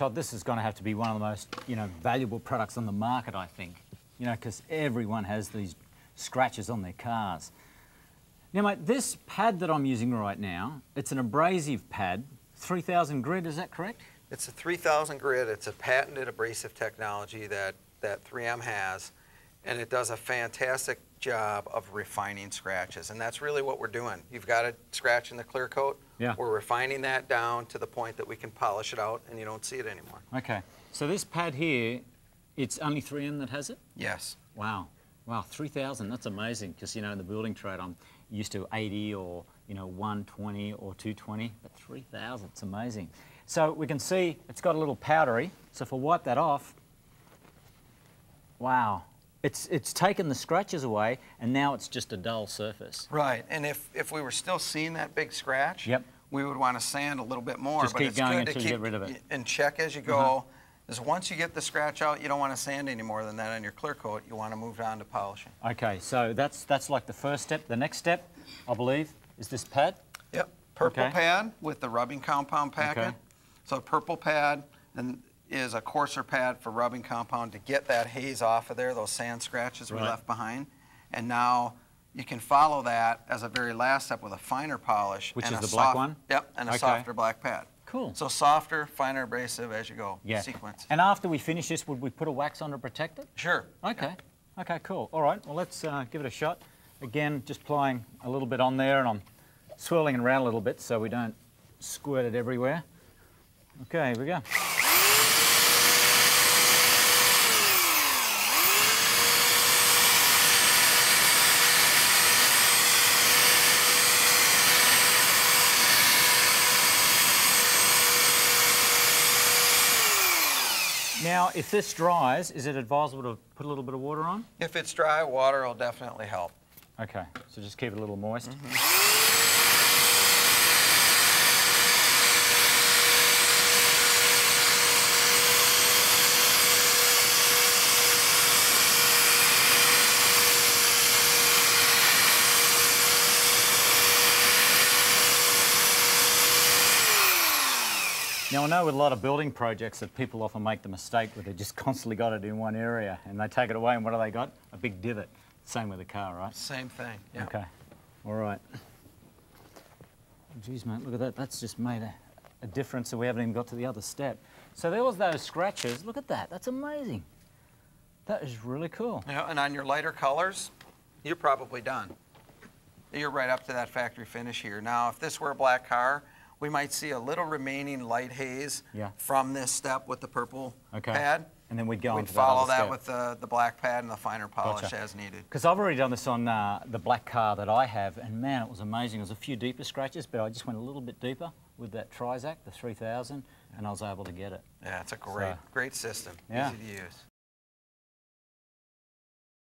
Todd, this is going to have to be one of the most, you know, valuable products on the market, I think. You know, because everyone has these scratches on their cars. Now, mate, this pad that I'm using right now, it's an abrasive pad, 3000 grit, is that correct? It's a 3000 grit. It's a patented abrasive technology that, that 3M has, and it does a fantastic job of refining scratches. And that's really what we're doing. You've got a scratch in the clear coat. Yeah. We're refining that down to the point that we can polish it out and you don't see it anymore. Okay. So this pad here, it's only 3M that has it? Yes. Wow. Wow, 3,000, that's amazing. Because, you know, in the building trade, I'm used to 80 or, you know, 120 or 220, but 3,000, it's amazing. So we can see it's got a little powdery. So if I wipe that off, wow. It's, it's taken the scratches away and now it's just a dull surface. Right. And if, if we were still seeing that big scratch, Yep. we would want to sand a little bit more. Just but keep it's going good to until you get rid of it. And check as you go. Uh-huh. Is once you get the scratch out, you don't want to sand any more than that on your clear coat. You want to move on to polishing. Okay, so that's, that's like the first step. The next step, I believe, is this pad. Yep. Purple Okay. pad with the rubbing compound packet. Okay. So a purple pad and is a coarser pad for rubbing compound to get that haze off of there, those sand scratches we left behind. And now you can follow that as a very last step with a finer polish. Which and is a the black one? Yep, and a Okay. softer black pad. Cool. So softer, finer abrasive as you go. Yeah. Sequence. And after we finish this, would we put a wax on to protect it? Sure. Okay. Okay, cool. All right, well, let's uh, give it a shot. Again, just applying a little bit on there, and I'm swirling it around a little bit so we don't squirt it everywhere. Okay, here we go. Now, if this dries, is it advisable to put a little bit of water on? If it's dry, water will definitely help. Okay, so just keep it a little moist. Mm-hmm. Now I know with a lot of building projects that people often make the mistake where they just constantly got it in one area and they take it away and what do they got? A big divot. Same with a car, right? Same thing. Yeah. Okay. All right. Geez, mate, look at that. That's just made a, a difference, and we haven't even got to the other step. So there was those scratches. Look at that. That's amazing. That is really cool. Yeah, and on your lighter colors, you're probably done. You're right up to that factory finish here. Now, if this were a black car, we might see a little remaining light haze Yeah. from this step with the purple Okay. pad. And then we'd go We'd to follow that, that with the, the black pad and the finer polish Gotcha. as needed. Because I've already done this on uh, the black car that I have, and man, it was amazing. There was a few deeper scratches, but I just went a little bit deeper with that Trizact, the 3000, and I was able to get it. Yeah, it's a great, So- great system. Yeah. Easy to use.